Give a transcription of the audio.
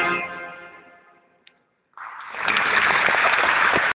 time.